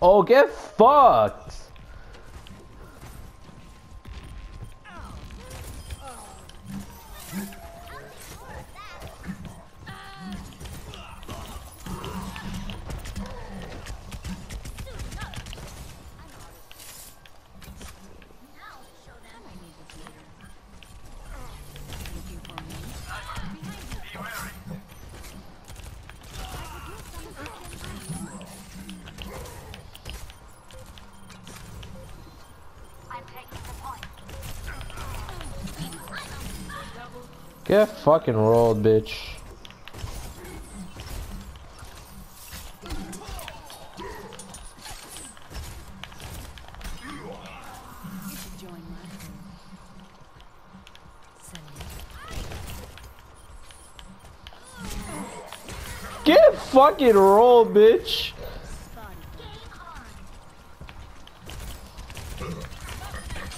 Oh, get fucked! Get fucking rolled, bitch. Get fucking rolled, bitch.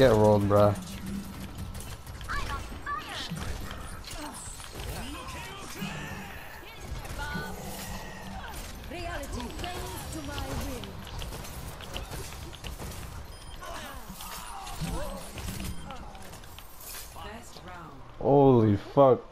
Get rolled, bruh. Holy fuck.